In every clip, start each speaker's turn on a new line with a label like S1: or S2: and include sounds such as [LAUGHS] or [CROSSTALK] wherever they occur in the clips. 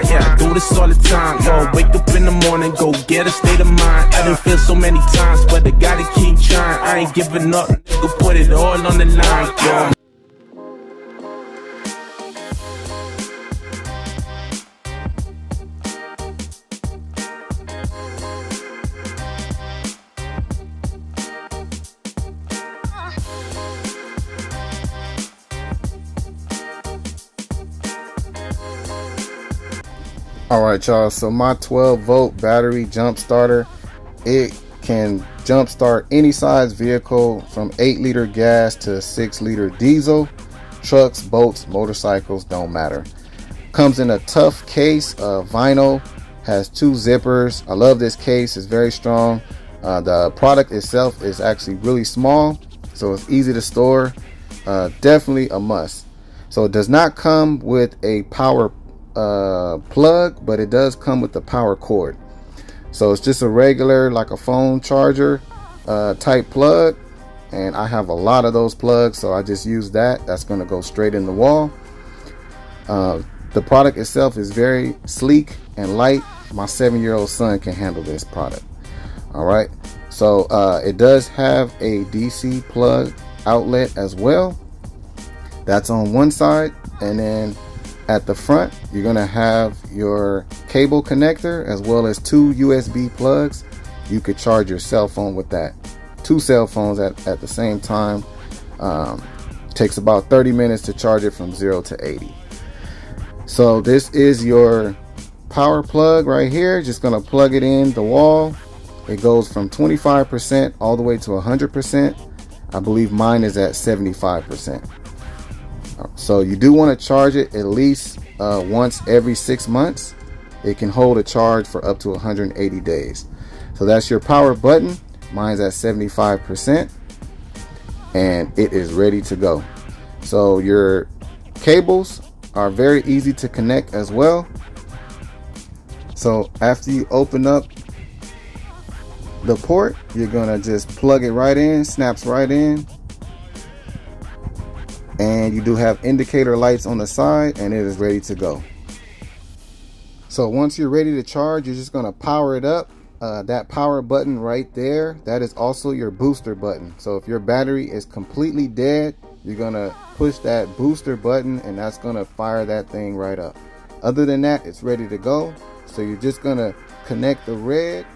S1: Yeah, I do this all the time. Yo, wake up in the morning, go get a state of mind. I done feel so many times, but I gotta keep trying. I ain't giving up, nigga, put it all on the line. Yo.
S2: All right y'all. So my 12 volt battery jump starter it can jump start any size vehicle from 8 liter gas to 6 liter diesel. Trucks boats motorcycles don't matter. Comes in a tough case. Of vinyl has two zippers. I love this case. It's very strong. Uh, the product itself is actually really small so it's easy to store. Uh, definitely a must. So it does not come with a power uh, plug, but it does come with the power cord. So it's just a regular, like a phone charger uh, type plug. And I have a lot of those plugs, so I just use that. That's going to go straight in the wall. Uh, the product itself is very sleek and light. My seven-year-old son can handle this product. All right. So uh, it does have a DC plug outlet as well. That's on one side, and then at the front, you're gonna have your cable connector as well as two USB plugs. You could charge your cell phone with that. Two cell phones at, at the same time. Um, takes about 30 minutes to charge it from zero to 80. So this is your power plug right here. Just gonna plug it in the wall. It goes from 25% all the way to 100%. I believe mine is at 75%. So you do want to charge it at least uh, once every six months. It can hold a charge for up to 180 days. So that's your power button. Mine's at 75% and it is ready to go. So your cables are very easy to connect as well. So after you open up the port, you're gonna just plug it right in, snaps right in, and you do have indicator lights on the side and it is ready to go. So once you're ready to charge you're just going to power it up. Uh, that power button right there that is also your booster button. So if your battery is completely dead you're going to push that booster button and that's going to fire that thing right up. Other than that it's ready to go. So you're just going to connect the red.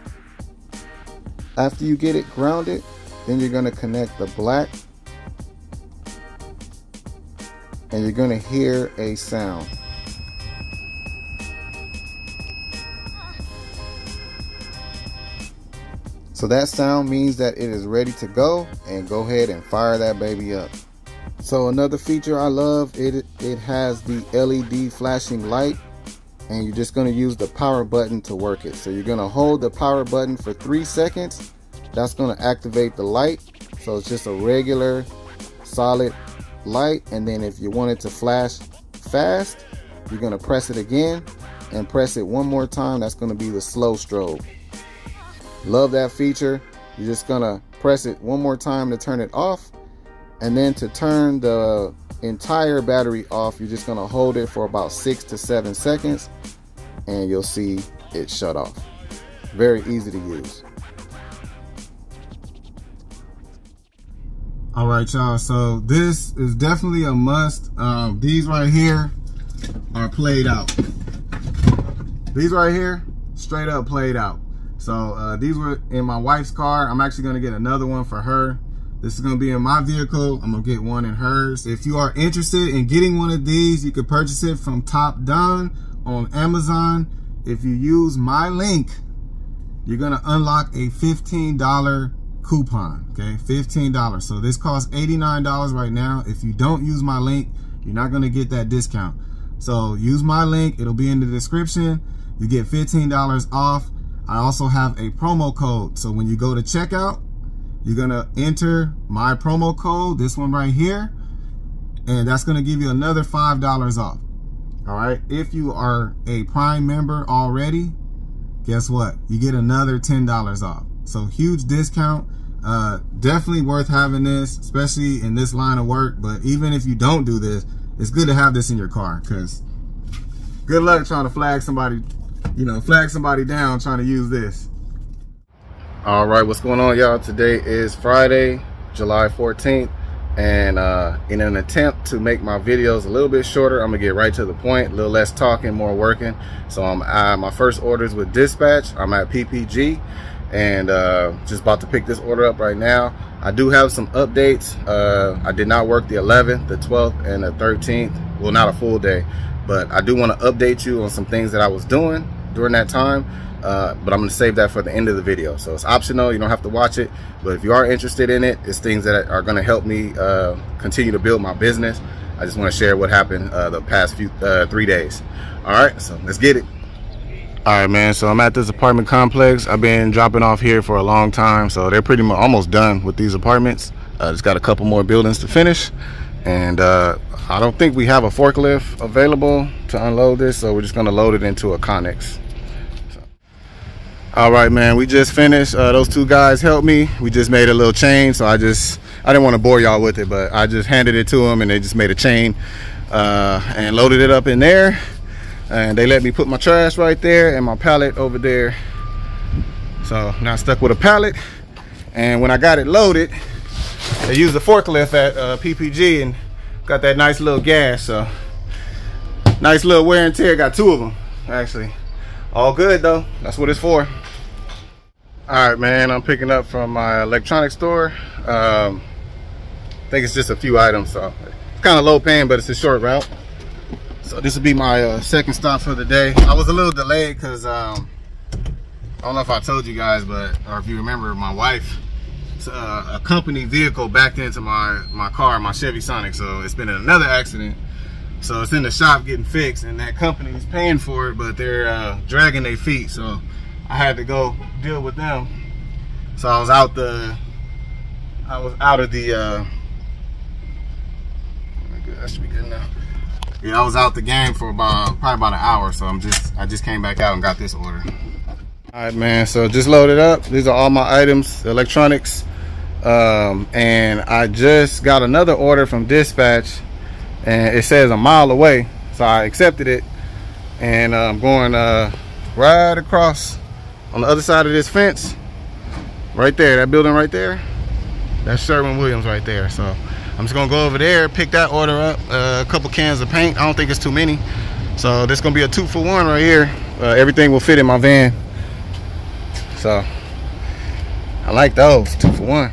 S2: After you get it grounded then you're going to connect the black and you're going to hear a sound. So that sound means that it is ready to go and go ahead and fire that baby up. So another feature I love, it, it has the LED flashing light and you're just going to use the power button to work it. So you're going to hold the power button for three seconds. That's going to activate the light. So it's just a regular solid light and then if you want it to flash fast you're going to press it again and press it one more time. That's going to be the slow strobe. Love that feature. You're just going to press it one more time to turn it off and then to turn the entire battery off you're just going to hold it for about six to seven seconds and you'll see it shut off. Very easy to use All right, y'all. So this is definitely a must. Um, these right here are played out. These right here, straight up played out. So uh, these were in my wife's car. I'm actually gonna get another one for her. This is gonna be in my vehicle. I'm gonna get one in hers. If you are interested in getting one of these, you can purchase it from Topdon on Amazon. If you use my link, you're gonna unlock a $15 coupon, okay? $15. So this costs $89 right now. If you don't use my link, you're not gonna get that discount. So use my link, it'll be in the description. You get $15 off. I also have a promo code. So when you go to checkout, you're gonna enter my promo code, this one right here, and that's gonna give you another $5 off. All right, if you are a Prime member already, guess what? You get another $10 off. So huge discount. Uh, definitely worth having this, especially in this line of work. But even if you don't do this, it's good to have this in your car because good luck trying to flag somebody, you know, flag somebody down trying to use this. All right, what's going on, y'all? Today is Friday, July 14th. And uh, in an attempt to make my videos a little bit shorter, I'm gonna get right to the point, a little less talking, more working. So I'm uh, my first orders with Dispatch. I'm at PPG and uh, just about to pick this order up right now. I do have some updates. Uh, I did not work the 11th, the 12th, and the 13th. Well, not a full day, but I do want to update you on some things that I was doing during that time. Uh, but I'm going to save that for the end of the video. So it's optional. You don't have to watch it. But if you are interested in it, it's things that are going to help me uh, continue to build my business. I just want to share what happened uh, the past few uh, three days. All right, so let's get it. All right, man. So I'm at this apartment complex. I've been dropping off here for a long time. So they're pretty much almost done with these apartments. Uh, just got a couple more buildings to finish. And uh, I don't think we have a forklift available to unload this. So we're just going to load it into a Connex. All right, man, we just finished. Uh, those two guys helped me. We just made a little chain, so I just, I didn't want to bore y'all with it, but I just handed it to them and they just made a chain uh, and loaded it up in there. And they let me put my trash right there and my pallet over there. So now I'm stuck with a pallet. And when I got it loaded, they used a forklift at uh, PPG and got that nice little gas. So nice little wear and tear. Got two of them, actually. All good though. That's what it's for all right man i'm picking up from my electronics store um, i think it's just a few items so it's kind of low paying but it's a short route so this will be my uh, second stop for the day i was a little delayed because um, i don't know if i told you guys but or if you remember my wife uh, a company vehicle backed into my my car my chevy sonic so it's been in another accident so it's in the shop getting fixed and that company is paying for it but they're uh, dragging their feet so I had to go deal with them. So I was out the, I was out of the, uh, that should be good now. Yeah, I was out the game for about, probably about an hour. So I'm just, I just came back out and got this order. All right, man, so just loaded up. These are all my items, electronics. Um, and I just got another order from dispatch and it says a mile away. So I accepted it and uh, I'm going uh, right across on the other side of this fence, right there, that building right there, that's Sherwin Williams right there. So I'm just gonna go over there, pick that order up, uh, a couple cans of paint. I don't think it's too many. So this gonna be a two for one right here. Uh, everything will fit in my van. So I like those, two for one.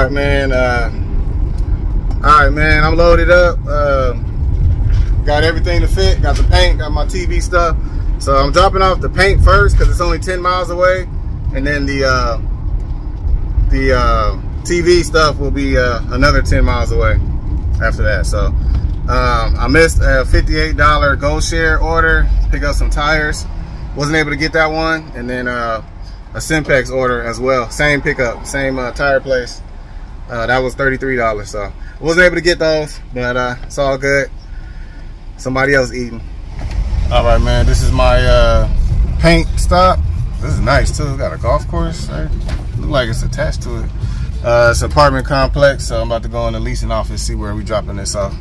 S2: All right man uh, all right man i'm loaded up uh, got everything to fit got the paint got my tv stuff so i'm dropping off the paint first because it's only 10 miles away and then the uh, the uh, tv stuff will be uh, another 10 miles away after that so um, i missed a 58 dollar GoShare order pick up some tires wasn't able to get that one and then uh, a Senpex order as well. Same pickup, same uh, tire place. Uh, that was $33, so I wasn't able to get those, but uh, it's all good. Somebody else eating. All right, man, this is my uh, paint stop. This is nice too, got a golf course. Right? Look like it's attached to it. Uh, it's apartment complex, so I'm about to go in the leasing office, see where we dropping this off.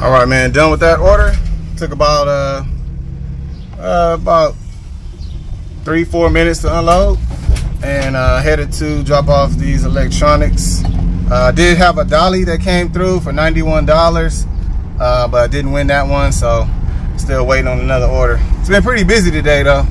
S2: All right, man, done with that order. Took about uh, uh about three, four minutes to unload and uh, headed to drop off these electronics. Uh, I did have a dolly that came through for $91, uh, but I didn't win that one, so still waiting on another order. It's been pretty busy today though.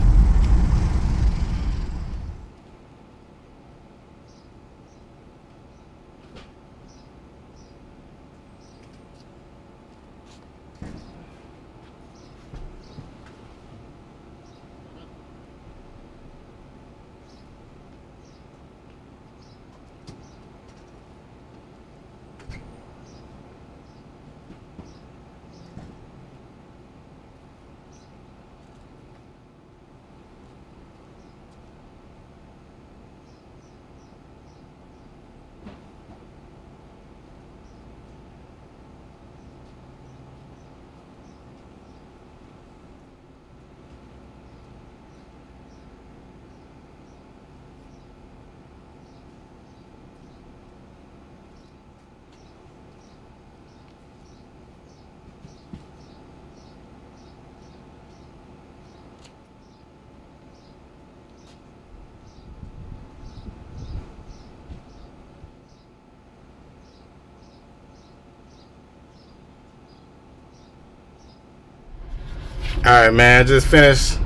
S2: All right man just finished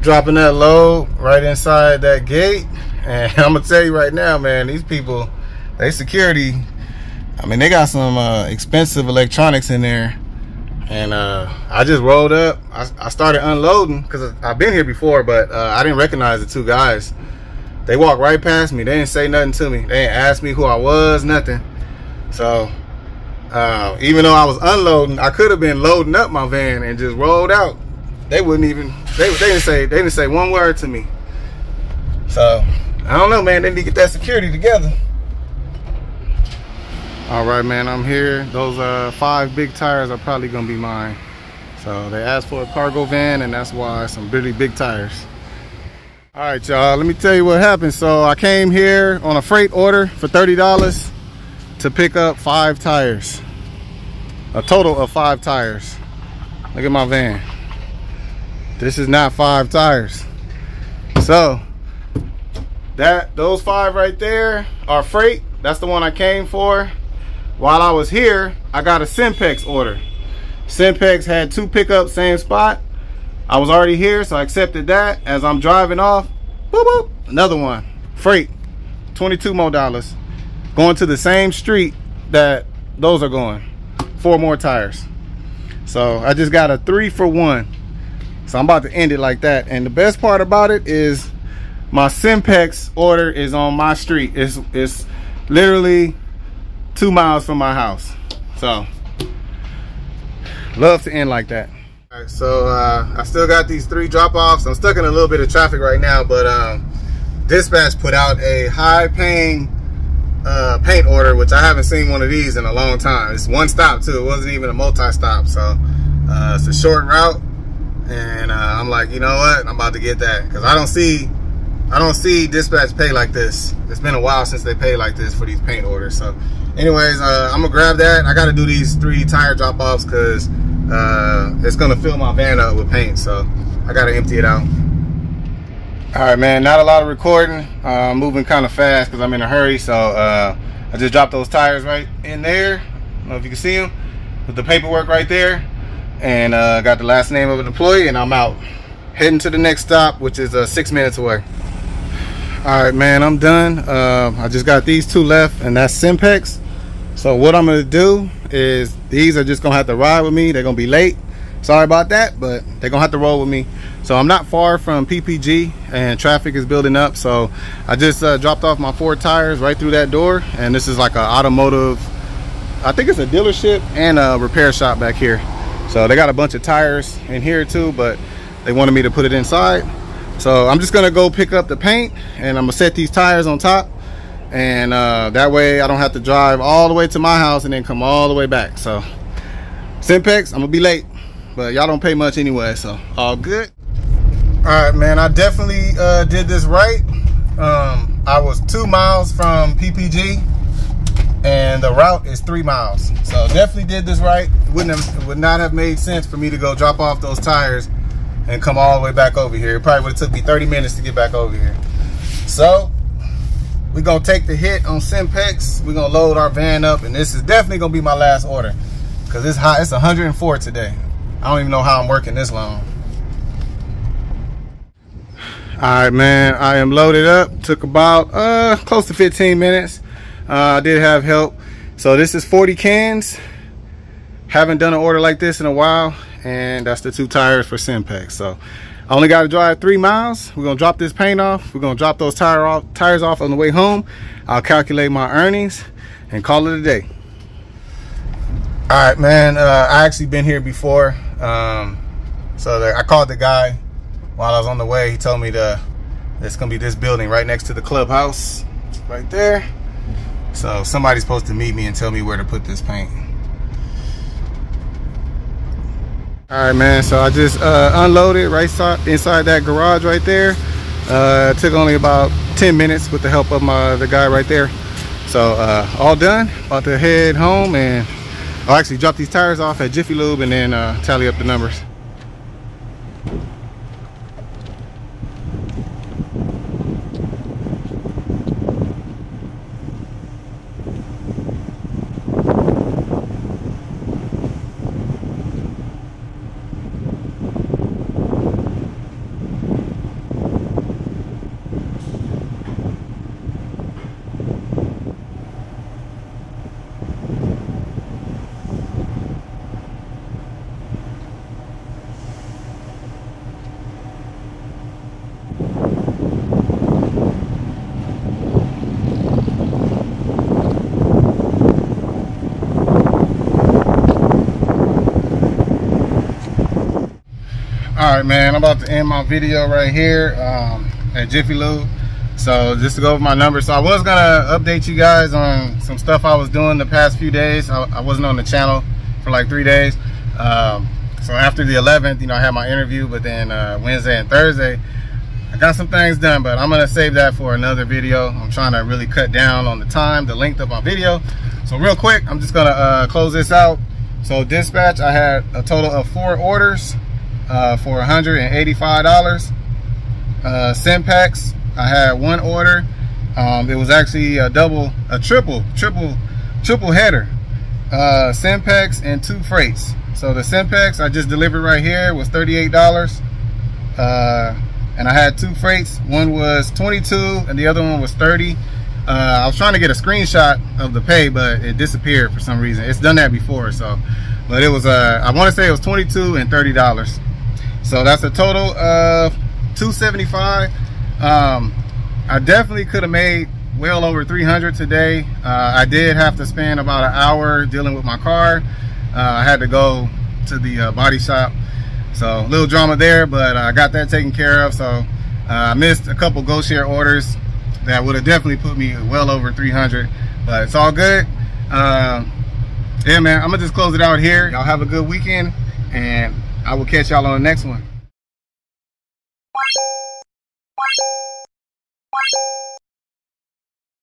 S2: dropping that load right inside that gate. And [LAUGHS] i'm gonna tell you right now man these people they security i mean they got some uh, expensive electronics in there. And uh, i just rolled up. I, I started unloading because i've been here before but uh, i didn't recognize the two guys. They walked right past me. They didn't say nothing to me. They didn't ask me who i was nothing. So uh, even though i was unloading i could have been loading up my van and just rolled out they wouldn't even they, they didn't say they didn't say one word to me. So I don't know, man. They need to get that security together. All right, man. I'm here. Those uh, five big tires are probably gonna be mine. So they asked for a cargo van, and that's why some really big tires. All right, y'all. Let me tell you what happened. So I came here on a freight order for thirty dollars to pick up five tires. A total of five tires. Look at my van. This is not five tires. So that those five right there are freight. That's the one I came for. While I was here, I got a Senpex order. Senpex had two pickups, same spot. I was already here, so I accepted that. As I'm driving off, boop, boop, another one. Freight, 22 more dollars. Going to the same street that those are going. Four more tires. So I just got a three for one. So I'm about to end it like that. And the best part about it is my Senpex order is on my street. It's, it's literally two miles from my house. So love to end like that. All right, so uh, I still got these three drop-offs. I'm stuck in a little bit of traffic right now, but um, dispatch put out a high paying uh, paint order, which I haven't seen one of these in a long time. It's one stop too. It wasn't even a multi-stop. So uh, it's a short route and uh, I'm like, you know what? I'm about to get that because I don't see, I don't see dispatch pay like this. It's been a while since they pay like this for these paint orders. So, anyways, uh, I'm gonna grab that. I got to do these three tire drop offs because uh, it's gonna fill my van up with paint. So I gotta empty it out. All right, man. Not a lot of recording. Uh, I'm moving kind of fast because I'm in a hurry. So uh, I just dropped those tires right in there. I don't know if you can see them with the paperwork right there and uh, got the last name of an employee and I'm out. Heading to the next stop which is uh, six minutes away. All right man I'm done. Uh, I just got these two left and that's Senpex. So what I'm gonna do is these are just gonna have to ride with me. They're gonna be late. Sorry about that but they're gonna have to roll with me. So I'm not far from PPG and traffic is building up. So I just uh, dropped off my four tires right through that door and this is like an automotive I think it's a dealership and a repair shop back here so they got a bunch of tires in here too, but they wanted me to put it inside. So I'm just gonna go pick up the paint and I'm gonna set these tires on top. And uh, that way I don't have to drive all the way to my house and then come all the way back. So Senpex, I'm gonna be late, but y'all don't pay much anyway, so all good. All right, man, I definitely uh, did this right. Um, I was two miles from PPG and the route is three miles. So definitely did this right. Wouldn't have, would not have made sense for me to go drop off those tires and come all the way back over here. It probably would have took me 30 minutes to get back over here. So we're gonna take the hit on Senpex. We're gonna load our van up, and this is definitely gonna be my last order because it's hot. It's 104 today. I don't even know how I'm working this long. All right, man, I am loaded up. Took about uh, close to 15 minutes. Uh, I did have help. So this is 40 cans. Haven't done an order like this in a while. And that's the two tires for Senpex. So I only got to drive three miles. We're to drop this paint off. We're to drop those tire off, tires off on the way home. I'll calculate my earnings and call it a day. All right, man. Uh, I actually been here before. Um, so I called the guy while I was on the way. He told me to, it's to be this building right next to the clubhouse. Right there. So somebody's supposed to meet me and tell me where to put this paint. All right, man. So I just uh, unloaded right inside that garage right there. Uh, took only about 10 minutes with the help of my the guy right there. So uh, all done. About to head home and I'll actually drop these tires off at Jiffy Lube and then uh, tally up the numbers. all right man i'm about to end my video right here um, at jiffy lube. So just to go over my numbers so i was gonna update you guys on some stuff i was doing the past few days. I, I wasn't on the channel for like three days. Um, so after the 11th you know i had my interview but then uh, wednesday and thursday i got some things done but i'm gonna save that for another video. I'm trying to really cut down on the time the length of my video. So real quick i'm just gonna uh, close this out. So dispatch i had a total of four orders uh, for $185. Uh, Senpex, I had one order. Um, it was actually a double, a triple, triple, triple header. Uh, Senpex and two freights. So the Senpex I just delivered right here was $38. Uh, and I had two freights. One was 22 and the other one was 30. Uh, I was trying to get a screenshot of the pay, but it disappeared for some reason. It's done that before, so. But it was, uh, I want to say it was 22 and $30. So that's a total of 275. Um, I definitely could have made well over 300 today. Uh, I did have to spend about an hour dealing with my car. Uh, I had to go to the uh, body shop. So a little drama there, but I got that taken care of. So uh, I missed a couple GoShare orders that would have definitely put me well over 300, but it's all good. Um, yeah, man, I'm gonna just close it out here. Y'all have a good weekend and I will catch y'all on the next one.